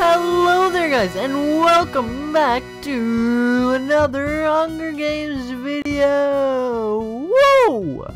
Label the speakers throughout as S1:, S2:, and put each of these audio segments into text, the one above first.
S1: Hello there guys and welcome back to another Hunger Games video! Whoa!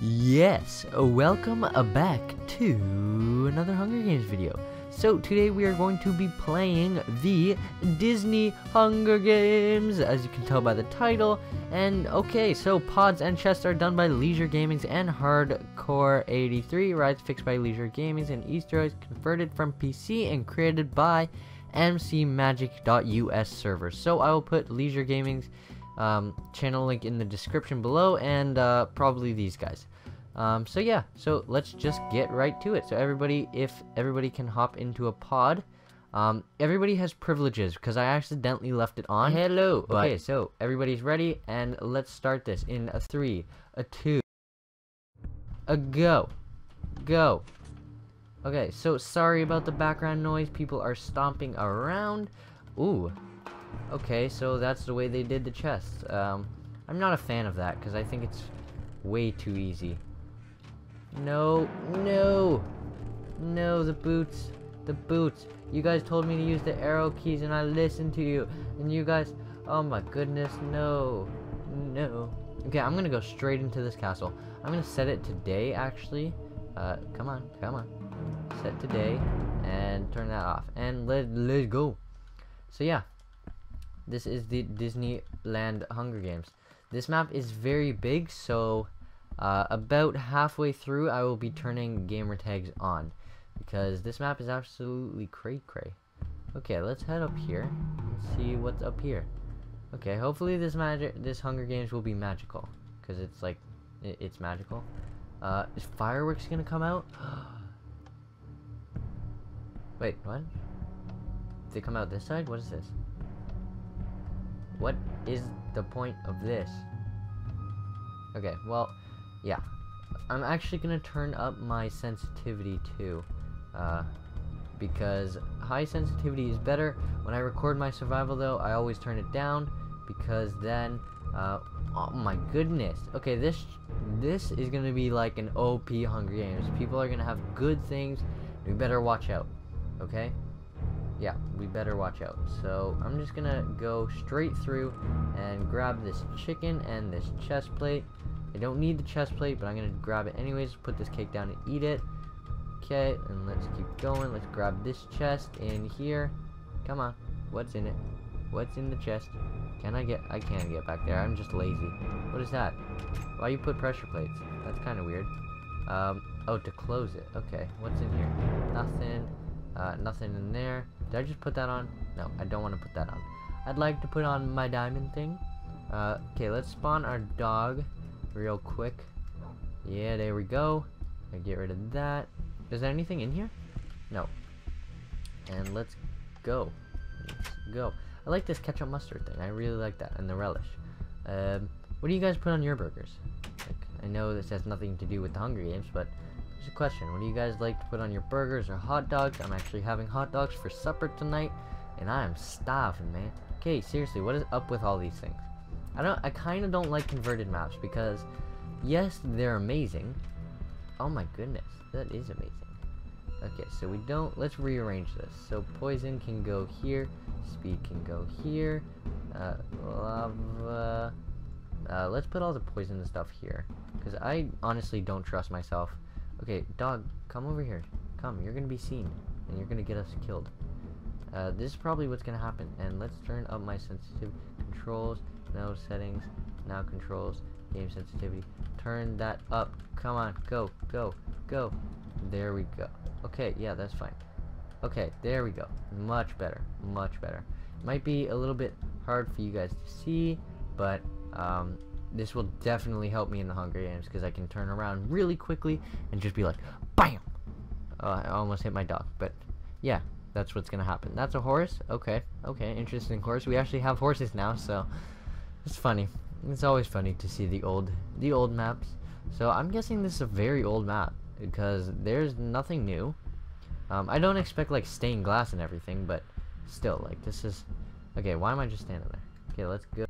S1: Yes, welcome back to another Hunger Games video. So today we are going to be playing the Disney Hunger Games, as you can tell by the title. And okay, so pods and chests are done by Leisure Gamings and Hardcore 83, rides fixed by Leisure Gamings, and Easter eggs converted from PC and created by mcmagic.us servers. So I will put Leisure Gaming's um, channel link in the description below, and uh, probably these guys. Um, so yeah, so let's just get right to it. So everybody, if everybody can hop into a pod, um, everybody has privileges because I accidentally left it on. Hello. Okay, so everybody's ready, and let's start this in a three, a two, a go, go. Okay, so sorry about the background noise. People are stomping around. Ooh. Okay, so that's the way they did the chest. Um, I'm not a fan of that because I think it's way too easy. No, no, no, the boots, the boots. You guys told me to use the arrow keys and I listened to you. And you guys, oh my goodness, no, no. Okay, I'm gonna go straight into this castle. I'm gonna set it today, actually. Uh, come on, come on. Set today and turn that off. And let, let's go. So yeah, this is the Disneyland Hunger Games. This map is very big, so uh, about halfway through, I will be turning gamer tags on because this map is absolutely cray cray. Okay, let's head up here and see what's up here. Okay, hopefully this magic, this Hunger Games will be magical because it's like it, it's magical. Uh, is fireworks gonna come out? Wait, what? Did they come out this side? What is this? What is the point of this? Okay, well, yeah. I'm actually to turn up my sensitivity too. Uh, because high sensitivity is better. When I record my survival though, I always turn it down because then, uh, oh my goodness. Okay, this this is to be like an OP Hunger Games. People are to have good things. We better watch out. Okay? Yeah, we better watch out. So, I'm just to go straight through and grab this chicken and this chest plate. I don't need the chest plate, but I'm going to grab it anyways. Put this cake down and eat it. Okay, and let's keep going. Let's grab this chest in here. Come on. What's in it? What's in the chest? Can I get... I can't get back there. I'm just lazy. What is that? Why you put pressure plates? That's kind of weird. Um, oh, to close it. Okay, what's in here? Nothing. Uh, nothing in there. Did I just put that on? No, I don't want to put that on. I'd like to put on my diamond thing. Uh, okay, let's spawn our dog real quick. Yeah, there we go. I get rid of that. Is there anything in here? No. And let's go. Let's go. I like this ketchup mustard thing. I really like that. And the relish. Um, what do you guys put on your burgers? Like, I know this has nothing to do with the Hunger Games, but there's a question. What do you guys like to put on your burgers or hot dogs? I'm actually having hot dogs for supper tonight, and I am starving, man. Okay, seriously, what is up with all these things? I don't. I kind of don't like converted maps because, yes, they're amazing. Oh my goodness, that is amazing. Okay, so we don't. Let's rearrange this. So poison can go here. Speed can go here. Uh, lava. Uh, let's put all the poison stuff here, because I honestly don't trust myself. Okay, dog, come over here. Come, you're gonna be seen, and you're gonna get us killed. Uh, this is probably what's gonna happen, and let's turn up my sensitive controls no settings, now controls, game sensitivity. Turn that up. Come on, go, go, go. There we go. Okay, yeah, that's fine. Okay, there we go. Much better, much better. Might be a little bit hard for you guys to see, but um, this will definitely help me in the Hunger Games because I can turn around really quickly and just be like, BAM! Uh, I almost hit my dog, but yeah, that's what's gonna happen. That's a horse? Okay, okay, interesting horse. We actually have horses now, so it's funny. It's always funny to see the old the old maps. So I'm guessing this is a very old map because there's nothing new. Um, I don't expect like stained glass and everything, but still, like this is okay. Why am I just standing there? Okay, let's go.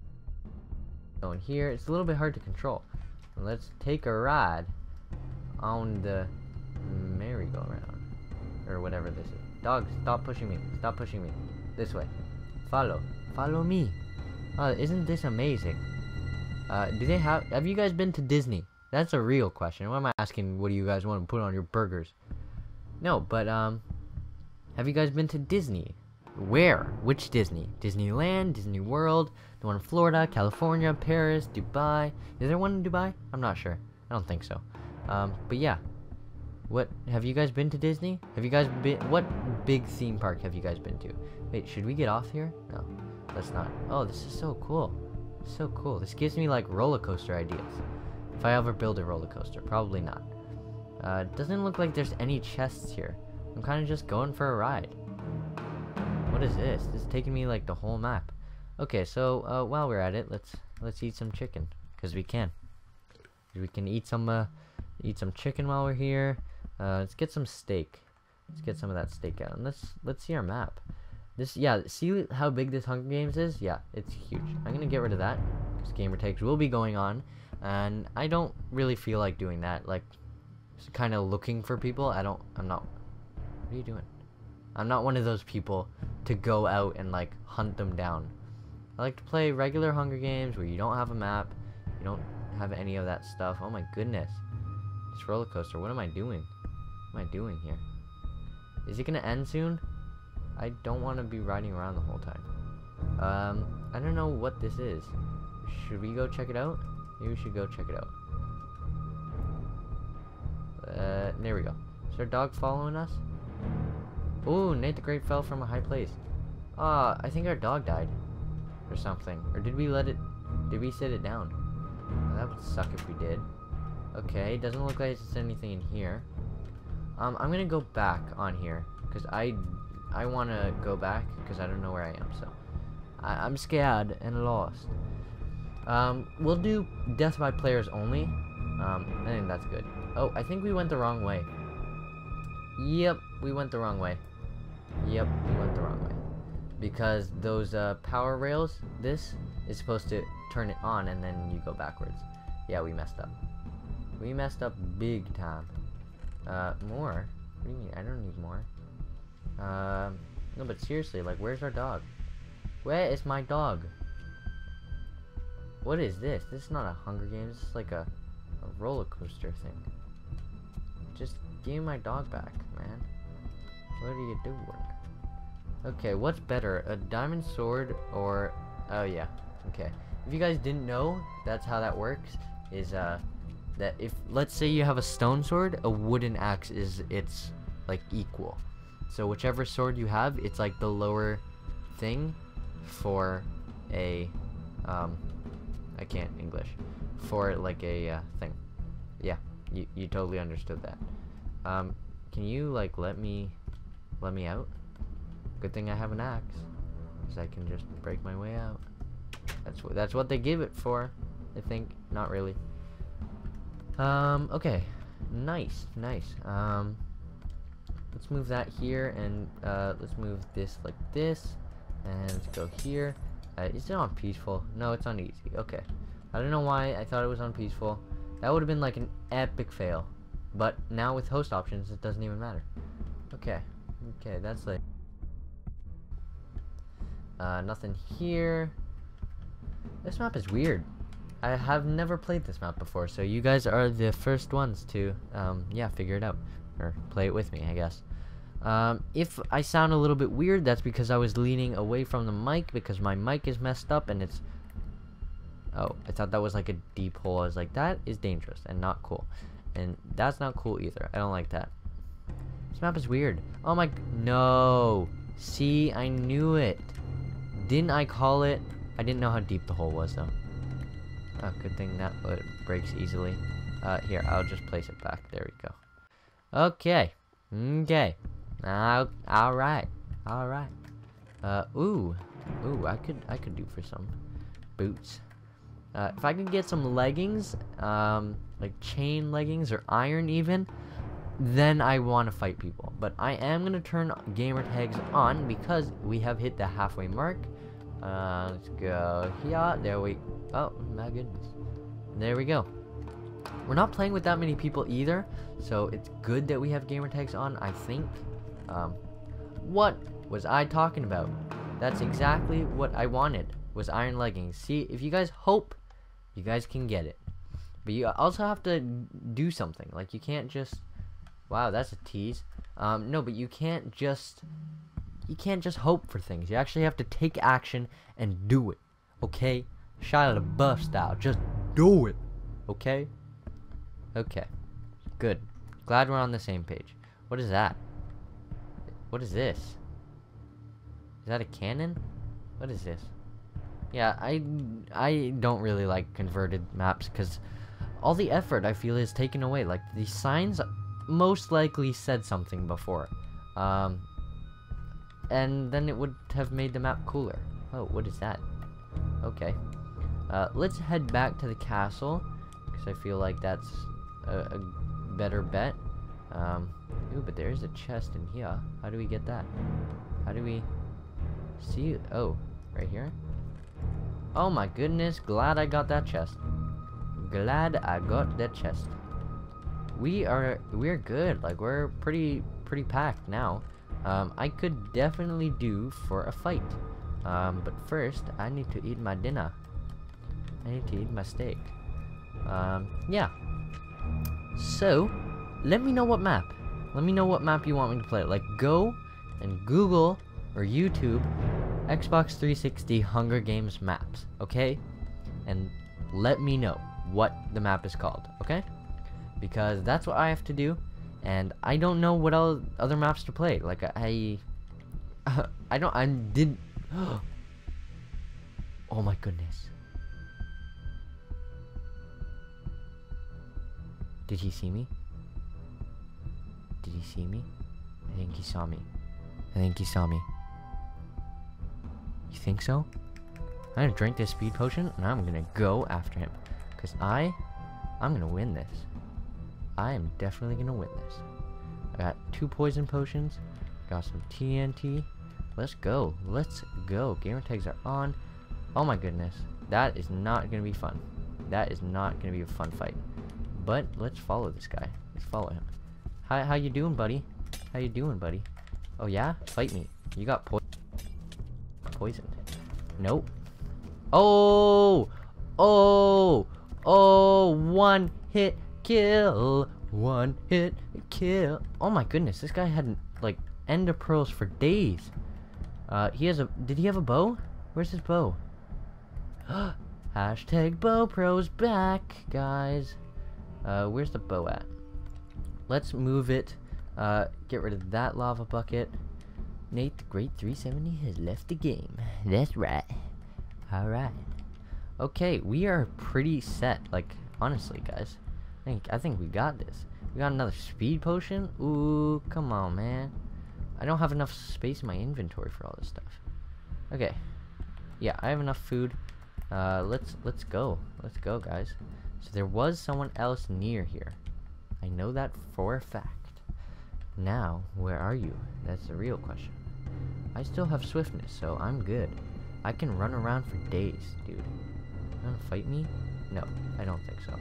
S1: Going here, it's a little bit hard to control. Let's take a ride on the merry-go-round or whatever this is. Dog, stop pushing me. Stop pushing me. This way. Follow. Follow me. Uh, isn't this amazing? Uh, do they have... Have you guys been to Disney? That's a real question. Why am I asking what do you guys want to put on your burgers? No, but, um... Have you guys been to Disney? Where? Which Disney? Disneyland, Disney World, the one in Florida, California, Paris, Dubai. Is there one in Dubai? I'm not sure. I don't think so. Um, but yeah. What have you guys been to Disney? Have you guys been what big theme park have you guys been to? Wait, should we get off here? No. Let's not. Oh, this is so cool. So cool. This gives me like roller coaster ideas. If I ever build a roller coaster, probably not. Uh, doesn't look like there's any chests here. I'm kind of just going for a ride. What is this? This is taking me like the whole map. Okay, so uh, while we're at it, let's let's eat some chicken because we can. We can eat some uh, eat some chicken while we're here. Uh, let's get some steak. Let's get some of that steak out. And let's let's see our map. This yeah, see how big this Hunger Games is? Yeah, it's huge. I'm gonna get rid of that because gamer tags will be going on, and I don't really feel like doing that. Like, kind of looking for people. I don't. I'm not. What are you doing? I'm not one of those people to go out and like hunt them down. I like to play regular Hunger Games where you don't have a map, you don't have any of that stuff. Oh my goodness. This roller coaster, what am I doing? What am I doing here? Is it gonna end soon? I don't want to be riding around the whole time. Um, I don't know what this is. Should we go check it out? Maybe we should go check it out. Uh, there we go. Is our dog following us? Ooh, Nate the Great fell from a high place. Ah, uh, I think our dog died. Or something. Or did we let it... Did we sit it down? Oh, that would suck if we did. Okay, it doesn't look like there's anything in here. Um, I'm gonna go back on here. Because I... I want to go back. Because I don't know where I am, so... I, I'm scared and lost. Um, we'll do death by players only. Um, I think that's good. Oh, I think we went the wrong way. Yep, we went the wrong way. Yep, we went the wrong way. Because those uh, power rails, this is supposed to turn it on and then you go backwards. Yeah, we messed up. We messed up big time. Uh, more? What do you mean? I don't need more. Um, no, but seriously, like, where's our dog? Where is my dog? What is this? This is not a Hunger Games. This is like a, a roller coaster thing. Just give my dog back, man. What are you doing? Okay, what's better, a diamond sword or... Oh, yeah. Okay. If you guys didn't know, that's how that works. Is, uh, that if, let's say you have a stone sword, a wooden axe is, it's, like, equal. So whichever sword you have, it's, like, the lower thing for a, um, I can't English. For, like, a, uh, thing. Yeah, you, you totally understood that. Um, can you, like, let me, let me out? Good thing I have an axe. Because I can just break my way out. That's what, that's what they give it for. I think. Not really. Um, okay. Nice, nice. Um, let's move that here, and, uh, let's move this like this. And let's go here. Uh, is it on peaceful? No, it's on easy. Okay. I don't know why I thought it was on peaceful. That would have been like an epic fail. But now with host options, it doesn't even matter. Okay. Okay, that's like... Uh, nothing here. This map is weird. I have never played this map before, so you guys are the first ones to, um, yeah, figure it out. Or play it with me, I guess. Um, if I sound a little bit weird, that's because I was leaning away from the mic, because my mic is messed up, and it's... Oh, I thought that was like a deep hole. I was like, that is dangerous and not cool. And that's not cool either. I don't like that. This map is weird. Oh my... No! See, I knew it. Didn't I call it? I didn't know how deep the hole was, though. Oh, good thing that breaks easily. Uh, here, I'll just place it back. There we go. Okay. Okay. Uh, alright. Alright. Uh, ooh. Ooh, I could, I could do for some boots. Uh, if I could get some leggings, um, like chain leggings or iron even, then I want to fight people. But I am going to turn gamer tags on because we have hit the halfway mark. Uh, let's go here. There we... Oh, my goodness. There we go. We're not playing with that many people either, so it's good that we have gamer tags on, I think. Um, What was I talking about? That's exactly what I wanted, was iron leggings. See, if you guys hope, you guys can get it. But you also have to do something. Like, you can't just... Wow, that's a tease. Um, no, but you can't just... You can't just hope for things. You actually have to take action and do it. Okay? Shia LaBeouf style. Just do it. Okay? Okay. Good. Glad we're on the same page. What is that? What is this? Is that a cannon? What is this? Yeah, I I don't really like converted maps because all the effort I feel is taken away. Like the signs most likely said something before. Um, and then it would have made the map cooler. Oh, what is that? Okay. Uh, let's head back to the castle because I feel like that's a, a better bet. Um, ooh, but there's a chest in here. How do we get that? How do we see it? Oh, right here? Oh my goodness, glad I got that chest. Glad I got that chest. We are, we're good. Like, we're pretty, pretty packed now. Um, I could definitely do for a fight. Um, but first, I need to eat my dinner. I need to eat my steak. Um, yeah. So, let me know what map. Let me know what map you want me to play. Like, go and Google or YouTube Xbox 360 Hunger Games maps, okay? And let me know what the map is called, okay? Because that's what I have to do, and I don't know what else, other maps to play. Like, I... I don't... I did... oh my goodness. Did he see me? Did he see me? I think he saw me. I think he saw me. You think so? I'm gonna drink this speed potion and I'm gonna go after him. Cause I, I'm gonna win this. I am definitely gonna win this. I got two poison potions. Got some TNT. Let's go. Let's go. Gamer tags are on. Oh my goodness. That is not gonna be fun. That is not gonna be a fun fight. But let's follow this guy. Let's follow him. Hi, how you doing, buddy? How you doing, buddy? Oh yeah? Fight me. You got po poisoned. Nope. Oh! Oh! Oh! One hit kill! One hit kill! Oh my goodness, this guy had, like, ender pearls for days. Uh, he has a- did he have a bow? Where's his bow? Hashtag BowPro's back, guys. Uh, where's the bow at? Let's move it. Uh, get rid of that lava bucket. Nate the Great 370 has left the game. That's right. Alright. Okay, we are pretty set. Like, honestly, guys. I think, I think we got this. We got another speed potion? Ooh, come on, man. I don't have enough space in my inventory for all this stuff. Okay. Yeah, I have enough food. Uh, let's, let's go. Let's go, guys. So there was someone else near here. I know that for a fact. Now, where are you? That's the real question. I still have swiftness, so I'm good. I can run around for days, dude. You wanna fight me? No, I don't think so.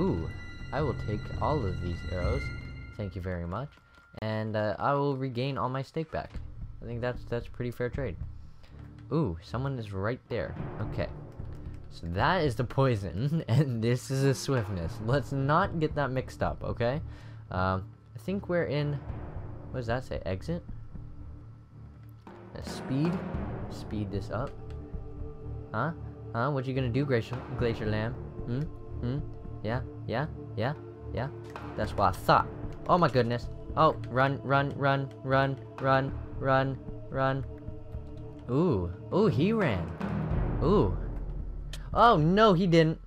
S1: Ooh, I will take all of these arrows. Thank you very much. And uh, I will regain all my steak back. I think that's that's pretty fair trade. Ooh, someone is right there. Okay. So that is the poison, and this is a swiftness. Let's not get that mixed up, okay? Um, I think we're in... What does that say? Exit? Speed? Speed this up. Huh? Huh? What you gonna do, Glacier, Glacier Lamb? Hmm? Hmm? Yeah? Yeah? Yeah? Yeah? That's what I thought. Oh my goodness. Oh, run, run, run, run, run, run, run. Ooh. Ooh, he ran. Ooh. Oh, no, he didn't.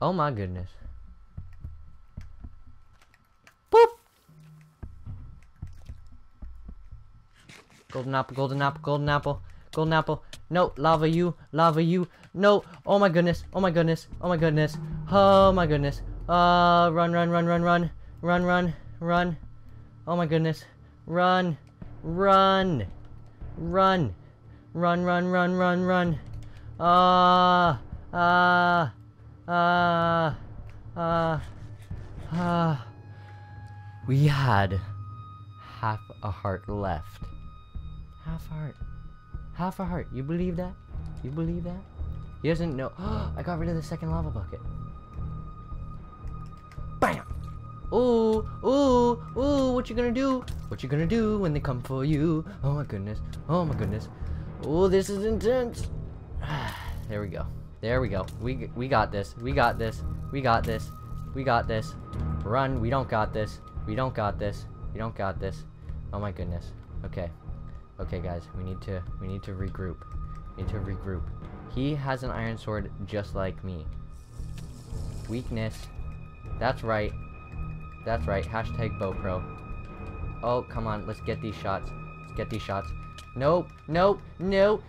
S1: Oh, my goodness. Boop! Golden apple, golden apple, golden apple, golden apple. No, lava you, lava you. No, oh my goodness, oh my goodness, oh my goodness. Oh my goodness. Uh, run, run, run, run, run. Run, run, run. Oh my goodness. Run, run, run. Run, run, run, run, run. Ah, ah, ah, ah, ah. We had half a heart left. Half heart. Half a heart. You believe that? You believe that? He doesn't know. I got rid of the second lava bucket. Bam! Ooh, ooh, ooh, what you gonna do? What you gonna do when they come for you? Oh my goodness. Oh my goodness. Oh, this is intense. there we go. There we go. We we got this. We got this. We got this. We got this. Run. We don't got this. We don't got this. We don't got this. Oh my goodness. Okay. Okay, guys. We need to we need to regroup. We need to regroup. He has an iron sword just like me. Weakness. That's right. That's right. Hashtag BowPro. Oh, come on. Let's get these shots. Let's get these shots. Nope. Nope. No.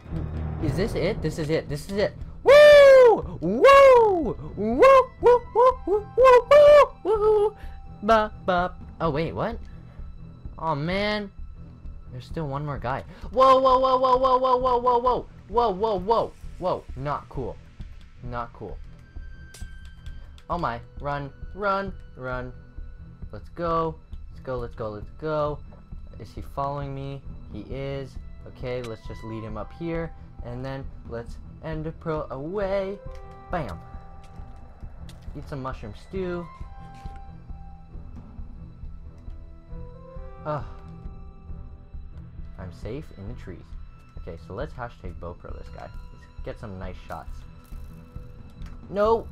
S1: Is this it? This is it. This is it. Woo! Woo! Woo! Woo! Woo! Woo! Woo! Woo! Ba ba. Oh wait, what? Oh man. There's still one more guy. Whoa! Whoa! Whoa! Whoa! Whoa! Whoa! Whoa! Whoa! Whoa! Whoa! Whoa! Whoa! Whoa! Not cool. Not cool. Oh my. Run. Run. Run. Let's go. Let's go. Let's go. Let's go. Is he following me? He is. Okay, let's just lead him up here. And then let's ender pearl away. Bam. Eat some mushroom stew. Ugh. I'm safe in the trees. Okay, so let's hashtag BowPro this guy. Let's get some nice shots. No!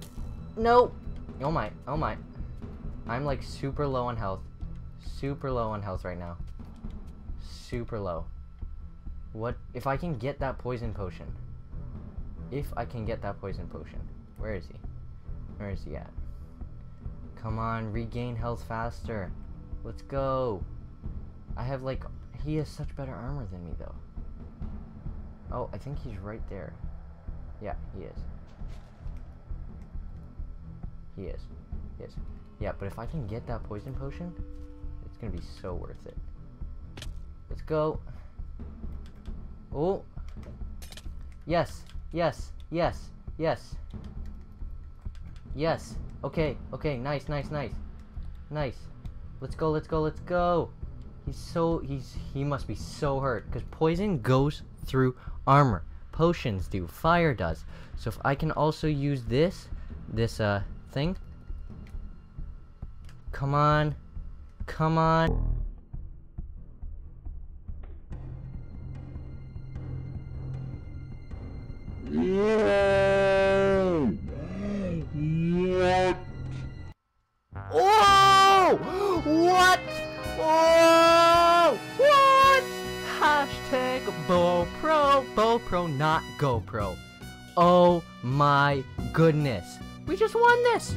S1: No! Oh my, oh my. I'm like super low on health. Super low on health right now. Super low. What if I can get that poison potion? If I can get that poison potion. Where is he? Where is he at? Come on, regain health faster. Let's go. I have like he has such better armor than me though. Oh, I think he's right there. Yeah, he is. He is. He is. Yeah, but if I can get that poison potion, it's gonna be so worth it. Let's go. Oh. Yes. Yes. Yes. Yes. Yes. Okay. Okay. Nice. Nice. Nice. Nice. Let's go. Let's go. Let's go. He's so he's he must be so hurt because poison goes through armor. Potions do. Fire does. So if I can also use this this uh thing. Come on. Come on. BowPro. Oh my goodness. We just won this.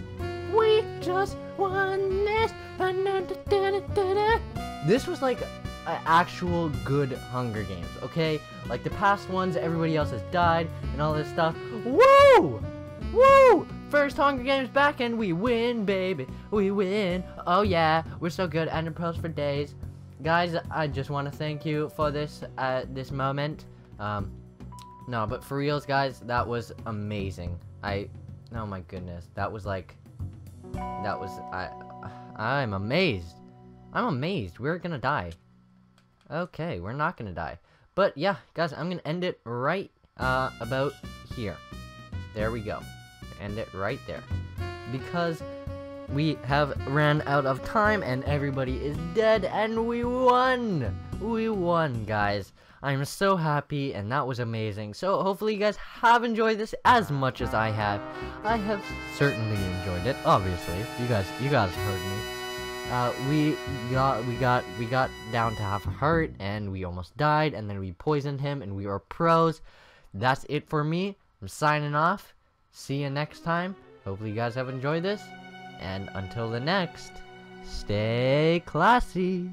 S1: We just won this. This was like an actual good Hunger Games, okay? Like the past ones, everybody else has died and all this stuff. Woo! Woo! First Hunger Games back and we win, baby. We win. Oh yeah, we're so good. Ender pearls for days. Guys, I just want to thank you for this uh, this moment. Um, no, but for reals, guys, that was amazing. I, oh my goodness, that was like, that was I, I'm amazed. I'm amazed. We're gonna die. Okay, we're not gonna die. But yeah, guys, I'm gonna end it right uh, about here. There we go. End it right there. Because we have ran out of time and everybody is dead and we won! We won, guys. I'm so happy and that was amazing. So hopefully you guys have enjoyed this as much as I have. I have certainly enjoyed it, obviously. You guys you guys heard me. Uh, we got we got we got down to half a heart and we almost died and then we poisoned him and we were pros. That's it for me. I'm signing off. See you next time. Hopefully you guys have enjoyed this. And until the next, stay classy.